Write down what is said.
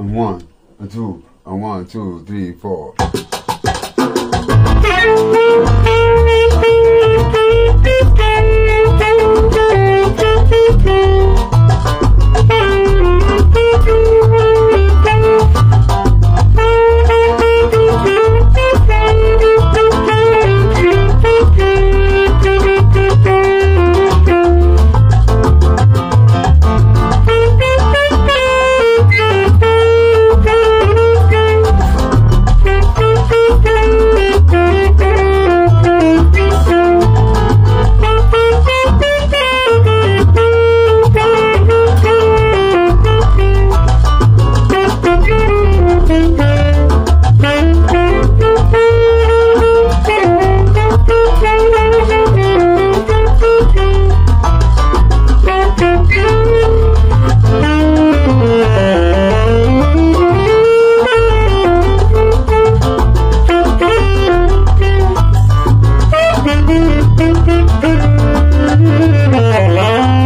A one, a two, a one, two, three, four. Thank you.